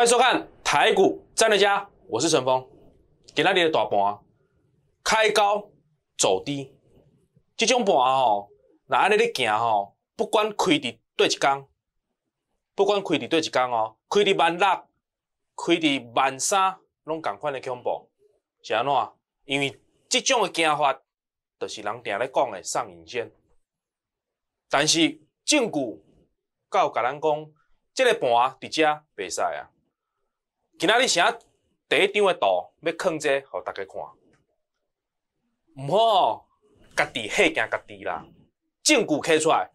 欢迎收看台股战略家，我是陈峰。今仔日的大盘开高走低，这种盘吼，那安尼咧行吼，不管开伫对一天，不管开伫对一天哦，开伫万六，开伫万三，拢共款的恐怖，是安怎？因为这种的行法，就是人定咧讲的上瘾线。但是证据有甲咱讲，这个盘伫遮袂使啊。今仔日啥第一张的图要放这，互大家看，毋好家己吓惊家己啦。证据摕出来，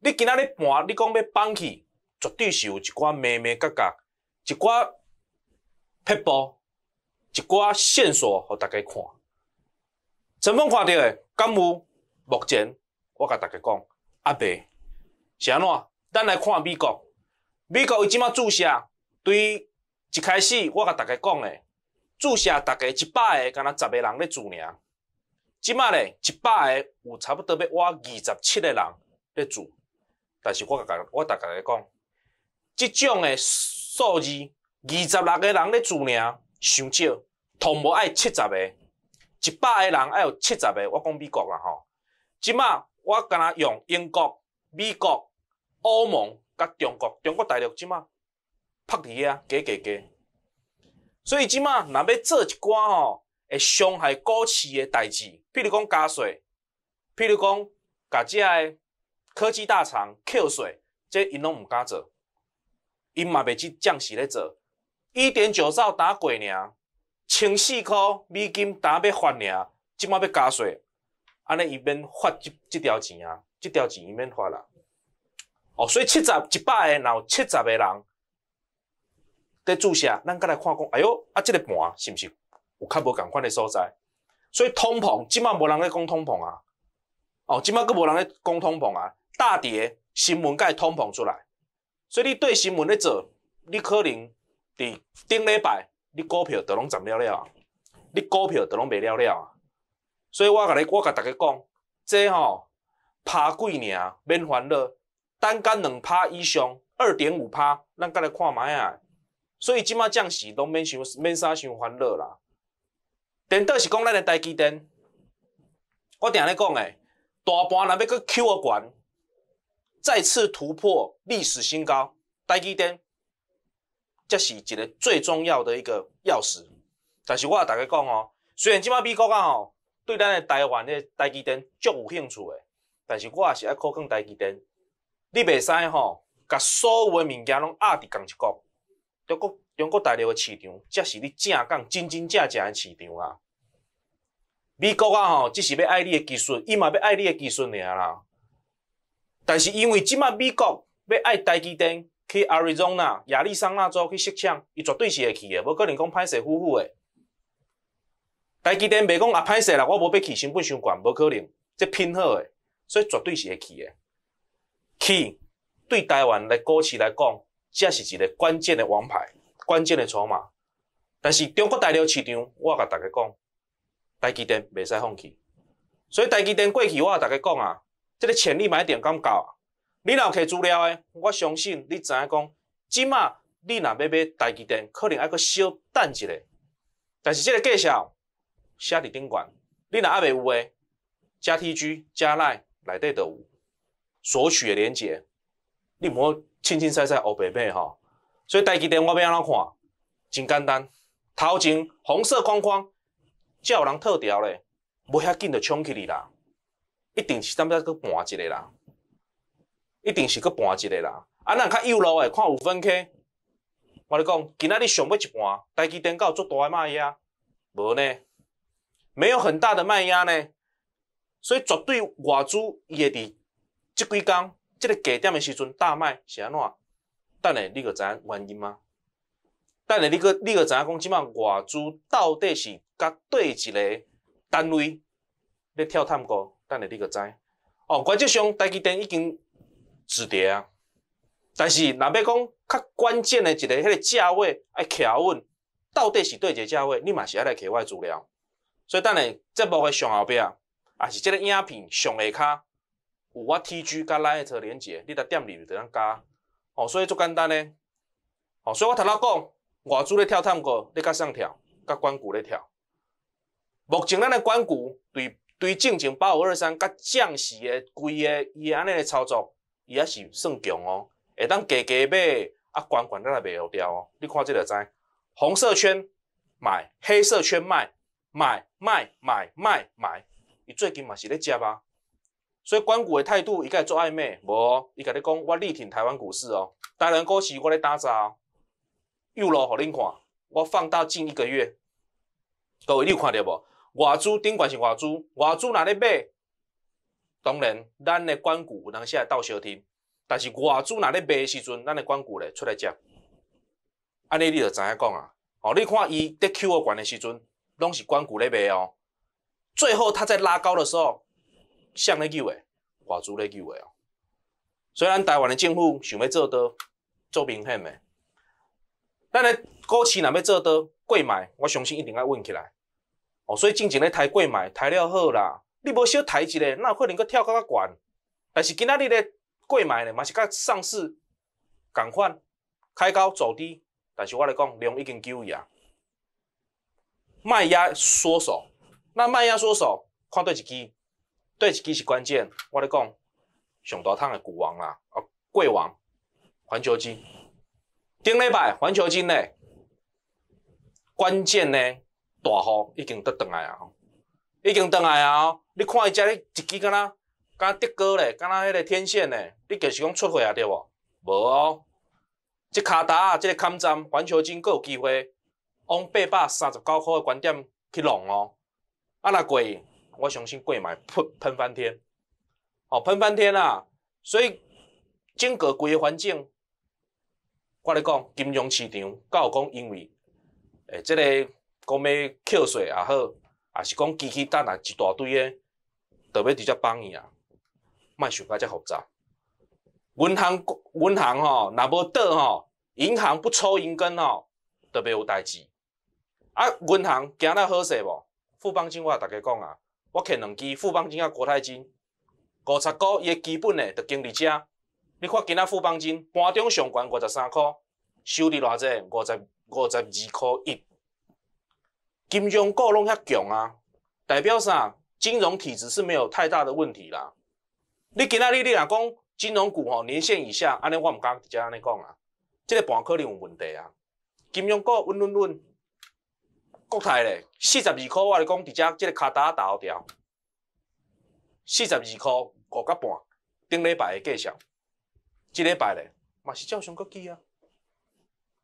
你今仔日盘，你讲要放弃，绝对是有一寡咩咩角角，一寡撇步，一寡线索，互大家看。陈峰看到的，敢有？目前我甲大家讲，阿伯是安怎？咱来看美国，美国伊即马注射对。一开始我甲大家讲诶，注射大家一百个，敢若十个人咧住尔。即卖咧一百个有差不多要我二十七个人咧住，但是我甲我大家来讲，即种诶数字二十六个人咧住尔，伤少，同无爱七十个，一百个人爱有七十个。我讲美国啦吼，即卖我敢若用英国、美国、欧盟甲中国，中国大陆即卖。拍伫遐，加加加，所以即马若要做一寡吼会伤害股市诶代志，譬如讲加税，譬如讲甲遮个科技大厂扣税，这因拢毋敢做，因嘛袂去降息咧做，一点九兆打过尔，千四箍美金打要发尔，即马要加税，安尼伊免发即即条钱啊，即条钱伊免发啦。哦，所以七十一百个，若有七十个人。在注射，咱再来看讲，哎哟，啊，这个盘是毋是有较无共款的所在？所以通膨，即马无人咧讲通膨啊，哦，即马佫无人咧讲通膨啊，大跌新闻会通膨出来，所以你对新闻咧做，你可能伫顶礼拜，你股票都拢涨了了啊，你股票都拢卖了了啊，所以我甲你，我甲大家讲，这吼拍几尔免烦恼，单干两拍以上，二点五拍，咱再来看卖啊。所以即马降息拢免想免啥想欢乐啦。电倒是讲咱的台积电，我定咧讲诶，大盘若要去 Q 个悬，再次突破历史新高，台积电则是一个最重要的一个钥匙。但是我也大家讲哦，虽然即马美国啊吼对咱的台湾的台积电足有兴趣诶，但是我也是爱靠近台积电，你袂使吼，甲所有诶物件拢压伫共一国。中国中国大陆的市场，才是你正讲真真正正的市场啊！美国啊吼，只是要爱你的技术，伊嘛要爱你的技术尔啦。但是因为即马美国要爱台积电去 Arizona 亚利桑那州去设厂，伊绝对是会去的，无可能讲歹势呼呼的。台积电袂讲啊歹势啦，我无要去成本伤悬，无可能，这拼好的，所以绝对是会去的。去对台湾的股市来讲。这是一个关键的王牌，关键的筹码。但是中国大陆市场，我甲大家讲，台积电未使放弃。所以台积电过去，我甲大家讲啊，这个潜力买点刚够。你若摕资料诶，我相信你知影讲，即马你若要买台积电，可能还阁小等一下。但是这个介绍写伫顶管，你若还未有诶，加 TG 加 Line 内底都有索取的连接，你莫。清清晒晒黑白白吼，所以台积电我要安怎看？真简单，头前红色框框，才有人套掉咧，无遐紧就冲起哩啦，一定是咱要搁盘一个啦，一定是搁盘一个啦。啊，咱较右路诶，看五分 K，我咧讲，今仔日上要一盘，台积电有足大诶卖压，无呢？没有很大的卖压呢，所以绝对外资伊会伫即几工。这个低点的时阵大卖是安怎？等下你个知影原因吗？等下你个你个知影讲，即卖外资到底是甲对一个单位咧跳探高？等下你个知。哦，原则上台积电已经止跌啊，但是若要讲较关键的一个迄个价位爱徛稳，到底是对一个价位，你嘛是爱来摕我资料。所以等下节目的上后壁，也是即个影片上下骹。有我 T G 加 Light 连接，你来点入就当加，哦，所以足简单咧，哦，所以我头仔讲，外资咧跳探股，咧甲上跳，甲关股咧跳。目前咱的关股对对进前八五二三甲降息的规个伊安尼的操作，伊也是算强哦，会当加加买，啊关关咱也袂落掉哦。你看即个知，红色圈买，黑色圈卖，买卖买卖买，伊最近嘛是咧接啊。所以关股的态度，伊该做暧昧，无，伊甲你讲，我力挺台湾股市哦，台湾股市我咧打造，又落互恁看，我放大近一个月，各位你有看到无？外资顶管是外资，外资哪咧买？当然，咱的关股有当时会倒小听，但是外资哪咧卖时阵，咱的关股咧出来接，安尼你就知影讲啊。哦，你看伊伫 Q 二管的时阵，拢是关股咧卖哦。最后他在拉高的时候，向咧救诶，外资咧救诶哦。虽然台湾的政府想要做多，做明显诶，咱的股市若要做多贵买，我相信一定要稳起来。哦，所以进前咧抬贵买，抬了好啦。你无小抬一下，哪有可能阁跳较较悬？但是今仔日咧贵买咧，嘛是甲上市共款，开高走低。但是我来讲，量已经够伊啊，卖压缩手。那卖压缩手，看对一支，对一支是关键。我来讲，上大趟的股王啦，啊，贵王，环球金，顶礼拜环球金咧，关键咧。大号已经得倒来啊！已经倒来啊！你看伊遮咧一支敢若敢若德哥咧，敢若迄个天线咧，你就是讲出货啊对无？无哦，即卡达啊，即个抗战环球金阁有机会往八百三十九块的观点去弄哦。啊那贵，我相信贵买喷喷翻天，哦喷翻天啊！所以整个规个环境，我咧讲金融市场，敢有讲因为诶即个。讲要扣税也好，也是讲机器等来一大堆诶，特别直接帮伊啊，莫想甲遮复杂。银行银行吼，若无倒吼，银行不抽银根吼，特别有代志。啊，银行行得好势无？富邦金我逐家讲啊，我欠两支富邦金啊国泰金，五十股伊诶基本诶，着经伫遮。你看今仔富邦金盘中上悬五十三箍，收伫偌济？五十五十二箍一。金融股拢遐强啊，代表啥？金融体质是没有太大的问题啦。你今仔日你若讲金融股吼年线以下，安尼我毋敢直接安尼讲啊，即个盘可能有问题啊。金融股稳稳稳，国泰咧四十二箍，我来讲伫遮即个卡达打掉，四十二箍五角半，顶礼拜的计数，即礼拜咧嘛是照常搁起啊，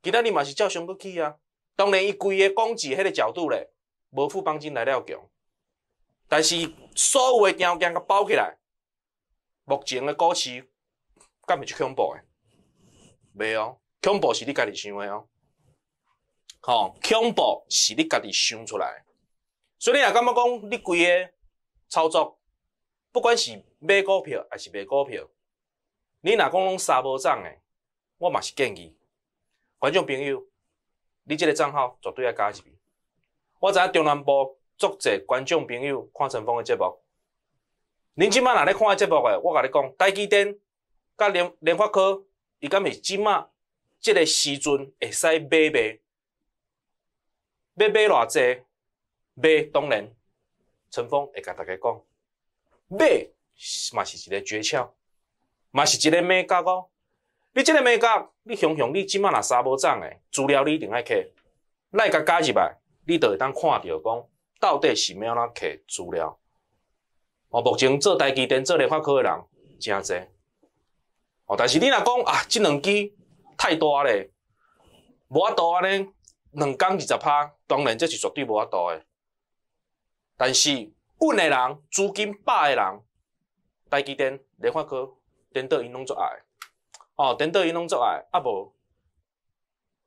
今仔日嘛是照常搁起啊。当然，伊规个攻击迄个角度咧，无富邦金来了强，但是所有诶条件甲包起来，目前诶股市敢毋是恐怖诶？袂哦，恐怖是你家己想诶哦。吼，恐怖是你家己想出来。所以你若感觉讲你规个操作，不管是买股票还是卖股票，你若讲拢三无涨诶，我嘛是建议观众朋友。你即个账号绝对要加入。我知影中南部足侪观众朋友看陈峰的节目，恁即摆若咧看节目诶，我甲你讲，台积电甲联联发科，伊敢是即摆即个时阵会使买卖？要买偌济？买当然，陈峰会甲大家讲，买嘛是一个诀窍，嘛是一个美角哦。你即个美角，你想想，你即摆若三无涨诶，资料你一定爱摕，来甲加入来，你就会当看到讲，到底是咩哪摕资料。哦，目前做台积电、做联发科诶人真侪。哦，但是你若讲啊，即两支太大咧，无法度安尼，两工二十趴，当然这是绝对无法度诶。但是稳诶人，资金饱诶人，台积电、联发科，电脑因拢做爱。哦，等到伊拢做爱，啊无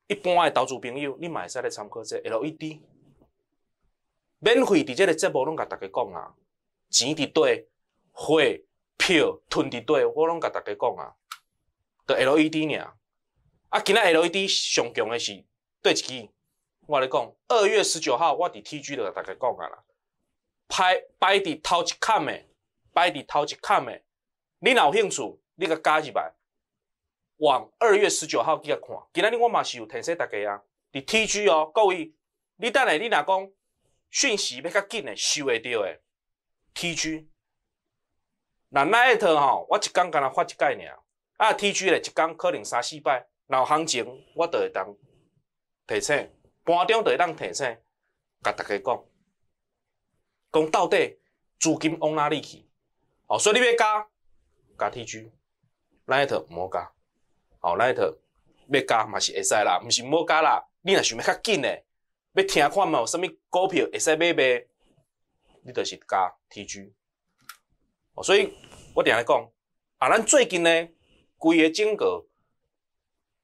一般诶投资朋友，你嘛会使来参考这 LED，免费伫这个节目拢甲大家讲啊，钱伫底，货票囤伫底，我拢甲大家讲啊，着 LED 尔。啊，今仔 LED 上强诶是对一支，我来讲，二月十九号我伫 TG 就甲大家讲啊啦，拍摆伫头一坎诶，摆伫头一坎诶，你若有兴趣，你甲加入来。往二月十九号去甲看，今仔日我嘛是有提醒大家啊，伫 TG 哦，各位，你等下你若讲讯息要较紧诶，收会到诶，TG。那 Night 吼，我一工敢若发一概念，啊 TG 咧一工可能三四摆，然后行情我都会当提醒，盘中都会当提醒，甲大家讲，讲到底资金往哪里去？哦，所以你要加加 TG，Night 毋好加，哦 Night 要加嘛是会使啦，毋是毋好加啦。你若想要较紧诶，要听看嘛有啥物股票会使买卖，你著是加 TG。所以我定来讲，啊，咱最近呢，规个整个，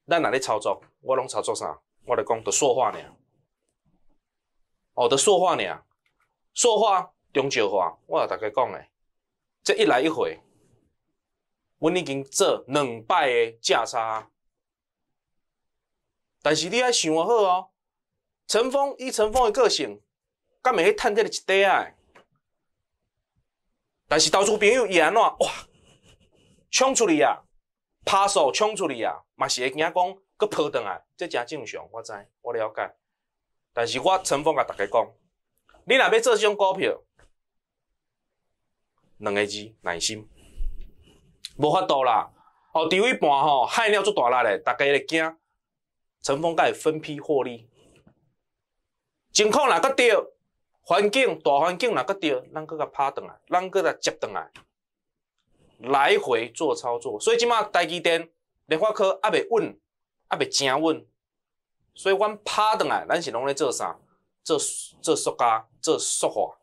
咱若咧操作，我拢操作啥？我来讲，着塑化尔，哦，的塑化尔，塑化、中石化，我大概讲诶，这一来一回，阮已经做两摆诶价差，但是你爱想好哦，陈峰以陈峰诶个性，敢会去趁这个一块啊？但是投资朋友伊安怎哇，冲出去啊，拍手冲出去啊，嘛是会惊讲佮抱倒来，这真正常，我知，我了解。但是我陈峰甲大家讲，你若要做这种股票，两个字耐心，无法度啦。哦，第一盘吼，害了足大力咧，大家会惊。陈峰会分批获利，情况若佮对。环境大环境若个对，咱搁甲拍转来，咱搁甲接转来，来回做操作。所以即马台积电、联发科还未稳，还未正稳。所以阮拍倒来，咱是拢咧做啥？做做塑胶，做塑化。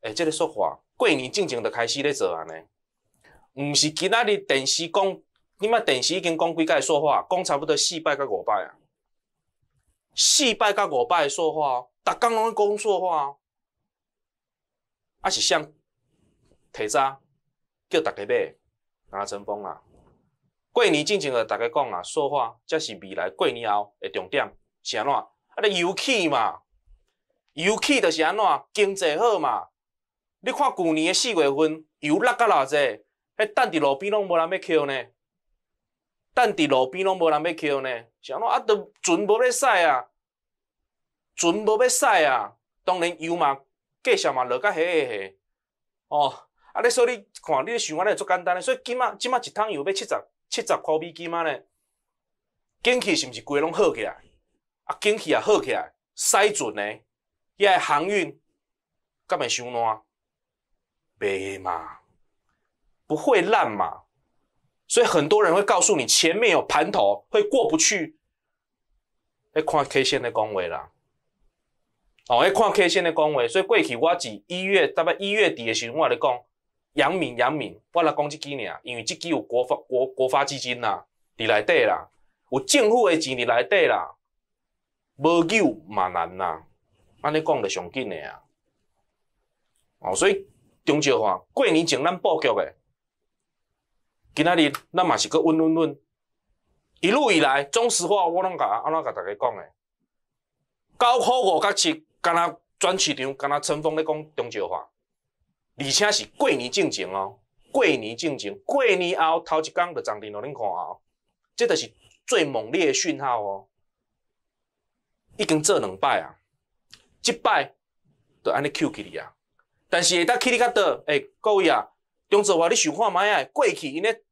诶，即个塑化过年正正就开始咧做安尼，毋是今仔日电视讲，你妈电视已经讲几届塑化，讲差不多四百甲五百啊，四百甲五百诶塑化。逐工拢咧讲塑化，啊是想提早叫大家买，拿成风啊！过年进前个大家讲啊，说话才是未来过年后的重点是安怎？啊，你油气嘛，油气就是安怎？经济好嘛？你看旧年的四月份油落甲偌济，迄等伫路边拢无人要捡呢，等伫路边拢无人要捡呢，是安怎？啊，都船无要驶啊！船无要驶啊，当然油嘛，价钱嘛落甲下下下，哦，啊，你所以你看，你想法咧足简单咧，所以今仔今仔一桶油要七十七十箍美金仔咧，景气是毋是规拢好起来？啊，景气也好起来，驶船咧，遐个航运敢会伤烂？袂嘛，不会烂嘛，所以很多人会告诉你前面有盘头，会过不去，要看 K 线的讲话啦。哦，迄看 K 线的讲话，所以过去我是一月大概一月底的时候，我来讲阳明阳明，我来讲即支尔，因为即支有国发国国发基金啦，伫内底啦，有政府的钱伫内底啦，无救嘛难啦，安尼讲着上紧的啊。哦，所以中石化过年前咱布局的，今仔日咱嘛是搁稳稳稳，一路以来中石化我拢甲安怎甲大家讲的，九箍五角七。敢若全市场，敢若春风咧讲中石化，而且是过年进前哦，过年进前，过年后头一天就涨停，互恁看哦，这就是最猛烈的讯号哦，已经做两摆啊，一摆就安尼 Q 起哩啊，但是会当起哩较倒，诶，各位啊，中石化你想看卖啊？过去因咧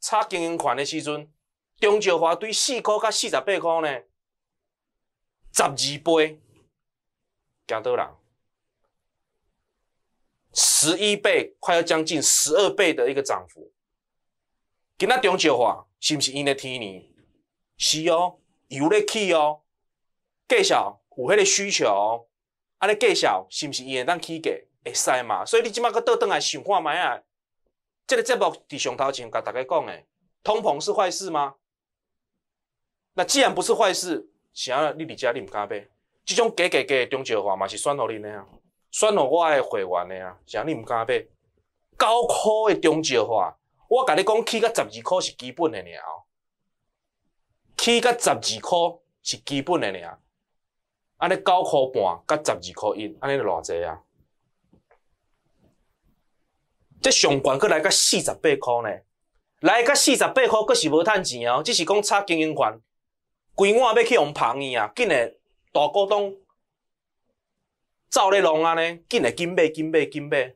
炒经营权的时阵，中石化对四箍甲四十八箍呢，十二倍。惊倒人，十一倍，快要将近十二倍的一个涨幅。今仔中石化是不是因的天年？是哦，有咧起哦，介绍有迄个需求，安尼介绍是毋是因会当起价？会使嘛？所以你即马个倒转来想看卖啊？这个节目伫上头前甲大家讲的，通膨是坏事吗？那既然不是坏事，啥你伫遮你毋敢买？即种假假假的中石化嘛是选互恁的啊，选互我的会员的啊，啥你毋敢买？九箍的中石化，我甲你讲起到十二箍是基本的尔，起到十二箍是基本的尔，安尼九箍半甲十二箍一，安尼著偌济啊？这上悬阁来到四十八箍呢，来到四十八箍阁是无趁钱哦，只是讲差经营权，规晚要去用捧伊啊，紧诶大股东走咧弄安尼，紧诶紧买紧买紧买。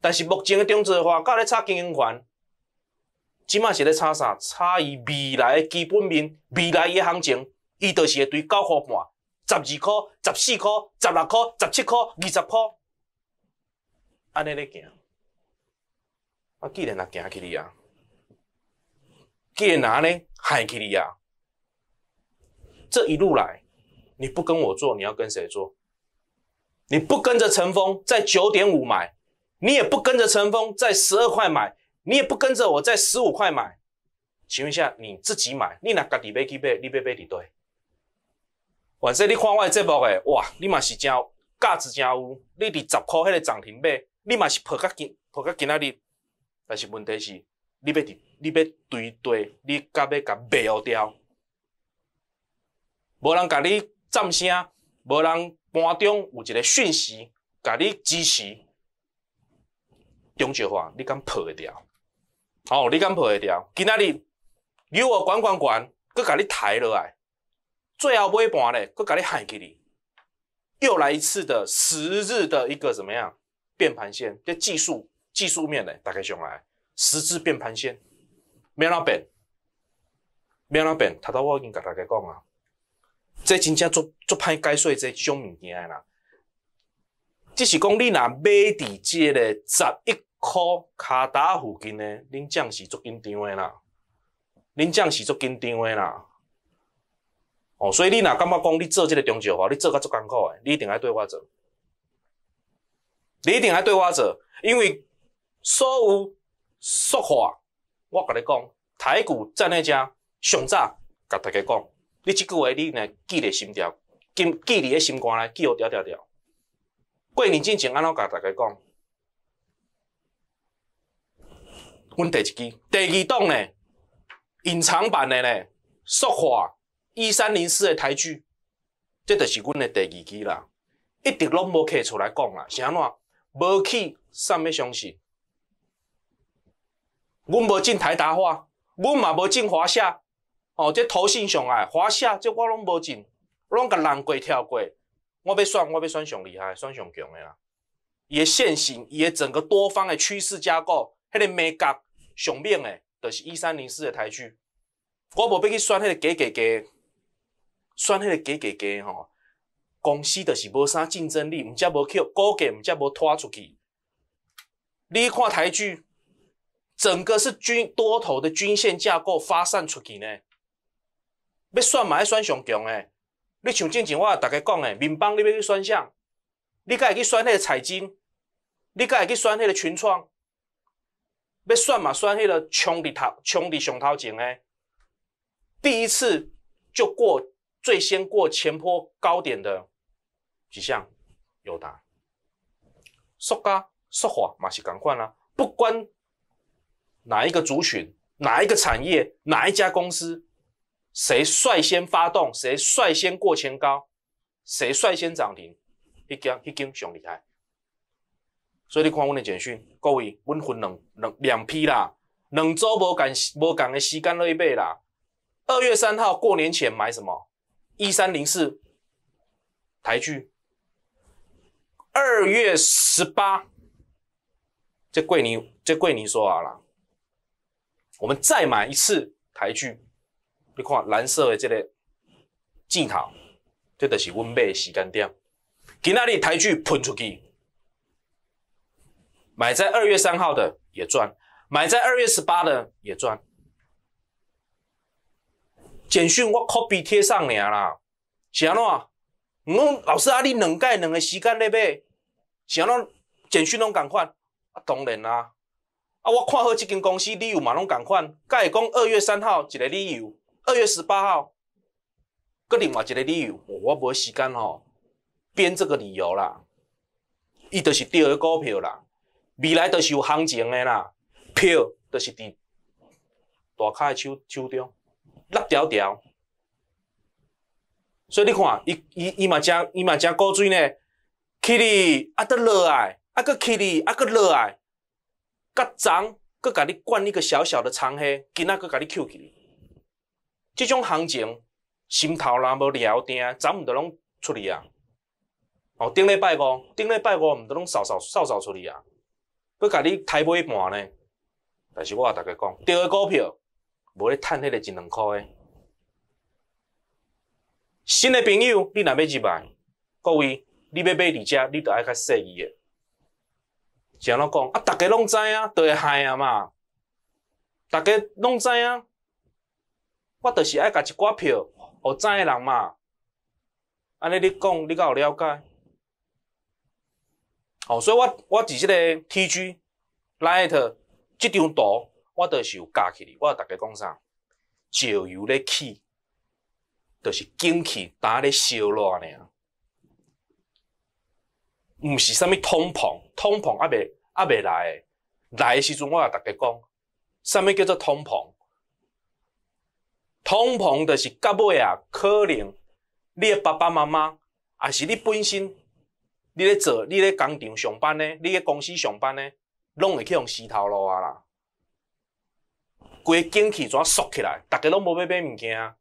但是目前诶中资化，甲咧炒经营权，即马是咧炒啥？炒伊未来诶基本面，未来伊诶行情，伊就是会对九箍半、十二箍、十四箍、十六箍、十七箍、二十箍，安尼咧行。啊，既然若行起哩啊，既然若安尼害起哩啊，这一路来，你不跟我做，你要跟谁做？你不跟着陈峰在九点五买，你也不跟着陈峰在十二块买，你也不跟着我在十五块买。请问一下，你自己买，你若家己买去买，你要买伫对？晚上你看我节目诶，哇，你嘛是真价值真有，你伫十块迄个涨停买，你嘛是抱甲今抱甲今仔日。但是问题是，你要伫你要对对，你甲要甲卖互掉，无人甲你赞声，无人盘中有一个讯息甲你支持，中石化你敢抱会掉？哦，你敢抱会掉？今仔日由我管管管，佮甲你抬落来，最后尾盘咧，佮甲你喊起你，又来一次的十日的一个怎么样变盘线？这技术。技术面的大概上来，十字变盘线，免那变，免那变，头头我已经甲大家讲啊，这真正足足歹解说这种物件诶啦。只是讲你若买伫即个十一块卡达附近呢，恁将是足紧张诶啦，恁将是足紧张诶啦。哦，所以你若感觉讲你做即个中石化，你做甲足艰苦诶，你一定爱对我做，你一定爱对我做，因为。所有说话，我甲你讲，台股在那家上早甲大家讲，你即句话你呢记咧心条，记记伫咧心肝内，记好条条条。过年之前安怎甲大家讲？阮第一支，第二档呢，隐藏版的呢，说话一三零四的台剧，这就是阮的第二支啦，一直拢无摕出来讲啦，是安怎？无去上面相信。阮无进台达化，阮嘛无进华夏，哦，这投信上来，华夏这我拢无进，拢甲人过跳过。我要选，我要选上厉害，选上强的啦。伊的线型，伊的整个多方的趋势架构，迄个美角上面的，就是一三零四的台剧。我无要去选迄个假假假，选迄个假假假吼。公司就是无啥竞争力，毋则无去股价，毋则无拖出去。你看台剧。整个是均多头的均线架构发散出去呢，要选嘛要选上强诶。你像之前我大家讲诶，民邦你要去选啥？你敢会去选迄个彩金？你敢会去选迄个群创？要选嘛选迄个冲伫头冲伫上头前诶，第一次就过最先过前坡高点的几项，有答。塑胶、塑化嘛是共款啦，不管。哪一个族群、哪一个产业、哪一家公司，谁率先发动，谁率先过前高，谁率先涨停，一间一间上厉害。所以你看我的简讯，各位，我分两两两批啦，两周无赶无赶的时间了一倍啦。二月三号过年前买什么？一三零四台剧。二月十八，这桂林这桂林说好了。我们再买一次台剧，你看蓝色的这个镜头，这就是阮买的时间点。今仔日台剧喷出去，买在二月三号的也赚，买在二月十八的也赚。简讯我 copy 贴上尔啦，是安怎？我老师啊，你两届两个时间咧买，是安怎？简讯拢共款，啊，当然啦。啊！我看好这间公司理由嘛拢共款，甲会讲二月三号一个理由，二月十八号，搁另外一个理由，我无时间吼编这个理由啦。伊就是对的股票啦，未来就是有行情的啦，票就是伫大骹诶手手中，六条条。所以你看，伊伊伊嘛正伊嘛正高水呢，起哩啊，得落来，啊，搁起哩啊，搁落来。甲涨，佮甲你灌一个小小的长黑，今仔佮甲你 Q 起，即种行情心头若无聊定，昨毋着拢出去啊。哦，顶礼拜五，顶礼拜五毋着拢扫扫扫扫出去啊。要甲你抬买盘呢？但是我甲大家讲，对个股票无咧趁迄个一两箍诶。新诶朋友，你若要入来，各位，你要买伫遮，你着爱较细意诶。是安怎讲？啊，逐家拢知影，都会害啊嘛。逐家拢知影，我着是爱甲一寡票，互知诶人嘛。安尼你讲，你敢有了解？哦，所以我我伫即个 TG Light 即张图，我着是有加起哩。我逐家讲啥？石油咧起，着是景气呾咧烧热尔。毋是啥物通膨，通膨还未还未来诶，来诶时阵，我甲大家讲，啥物叫做通膨？通膨就是到尾啊，可能你诶爸爸妈妈，还是你本身，你咧做，你咧工厂上班咧，你咧公司上班咧，拢会去用死头路啊啦！规景气怎缩起来？逐家拢无要买物件，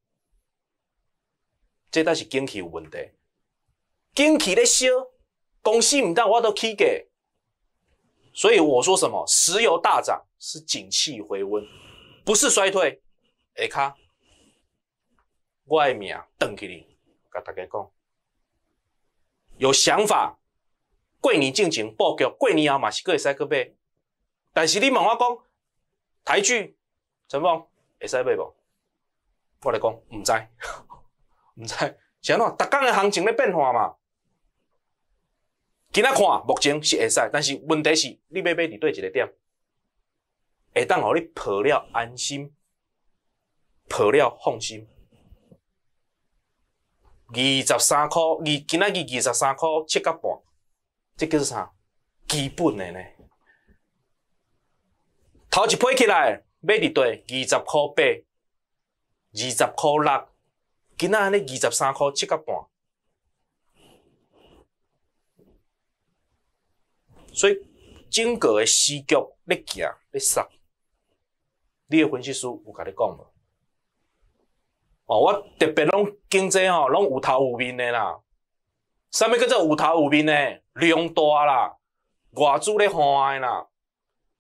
这才是景气有问题。景气咧烧。公司唔当我都起价，所以我说什么石油大涨是景气回温，不是衰退。下卡，我的命等起你，甲大家讲，有想法，过年进前布局，过年后嘛是可会使去买。但是你问我讲，台剧陈峰会使买无？我来讲，唔知，唔知，是安怎？逐工的行情咧变化嘛。今仔看，目前是会使，但是问题是，你要买伫对一个点，会当互你抱了安心，抱了放心。二十三箍，二今仔日二十三箍七角半，这叫做啥？基本的呢？头一批起来买伫对二十箍八，二十箍六，今仔安尼二十三箍七角半。所以整个诶市局咧行咧杀，你诶分析师有甲你讲无？哦，我特别拢经济吼，拢有头有面诶啦。啥物叫做有头有面诶？量大啦，外资咧欢诶啦，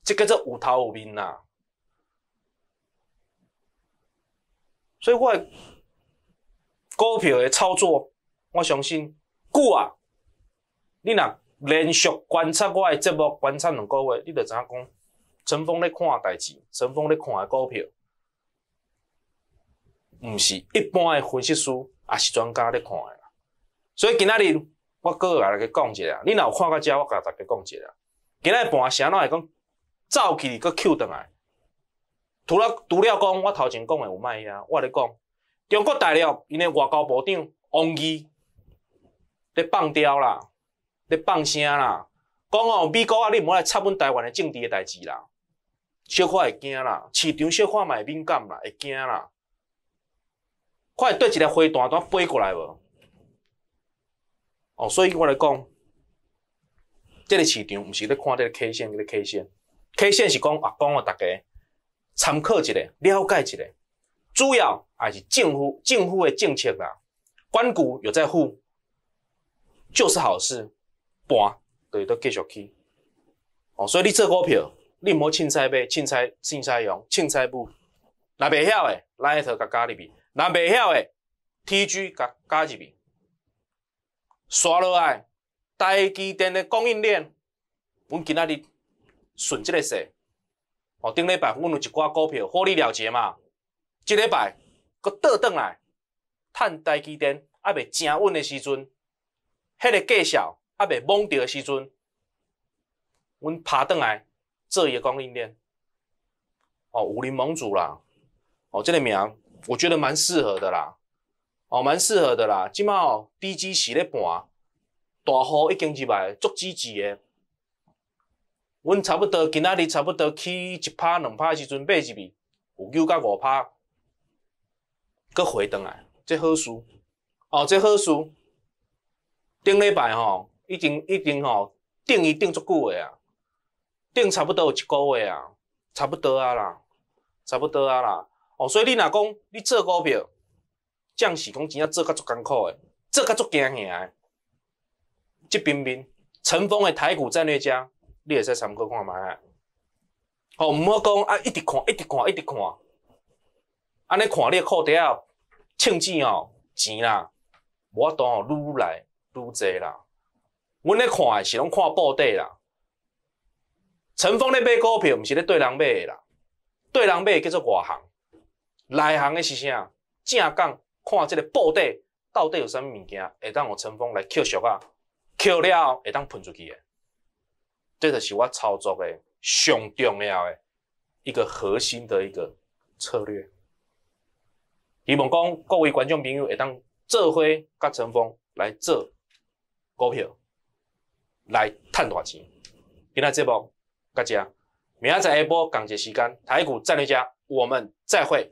即叫做有头有面啦。所以我股票诶操作，我相信久啊，你若。连续观察我诶节目，观察两个月，你就知影讲，陈峰咧看代志，陈峰咧看诶股票，毋是一般诶分析师，也是专家咧看诶啦。所以今仔日我搁来来讲一下，你若有看到遮，我甲大家讲一下。今仔日盘啥哪会讲走去搁 Q 倒来？除了除了讲，我头前讲诶有卖呀，我咧讲，中国大陆因诶外交部长王毅咧放刁啦。咧放声啦，讲哦，美国啊，你毋好来插阮台湾诶政治诶代志啦，小可会惊啦，市场小可嘛会敏感啦，会惊啦，看对一个飞单单飞过来无？哦，所以我来讲，这个市场毋是咧看这个 K 线，这个 K 线，K 线是讲啊，讲互大家参考一下，了解一下，主要还是政府政府的政策啦，关谷有在护，就是好事。盘对都继续去，哦，所以你做股票，你毋好凊彩买，凊彩凊彩用，凊彩买。若袂晓诶，来一头甲加入去；若袂晓诶，TG 甲加入去。刷落来，台积电诶供应链，阮今仔日顺即个势。哦，顶礼拜阮有一寡股票获利了结嘛，即礼拜佫倒转来，趁台积电还袂正稳诶时阵，迄个计数。还未懵掉的时阵，阮爬倒来做伊个供应链，哦，武林盟主啦，哦，这个名我觉得蛮适合的啦，哦，蛮适合的啦。即马哦，低基是咧盘，大户已经入来，足积极的。阮差不多今仔日差不多去一拍两拍时阵买入去，有九到五拍，搁回转来，这好事，哦，这好事，顶礼拜吼。已经已经吼，定伊定足久诶啊，定差不多有一个月啊，差不多啊啦，差不多啊啦。哦，所以你若讲你做股票，将是讲真正做较足艰苦诶，做较足惊吓诶。即边边陈峰诶台股战略家，你会使参考看卖啊。哦，毋好讲啊，一直看，一直看，一直看，安尼看你裤底啊，称钱哦，钱啦，无法度哦，愈来愈济啦。阮咧看诶是拢看布底啦。陈峰咧买股票，毋是咧对人买诶啦，对人买叫做外行，内行诶是啥？正讲看即个布袋到底有啥物物件，会当互陈峰来捡俗啊，捡了会当喷出去诶。这就是我操作诶上重要诶一个核心的一个策略。希望讲各位观众朋友会当做伙甲陈峰来做股票，来赚大钱。今仔节目。大家，明仔载下播港节时间，台股战略家，我们再会，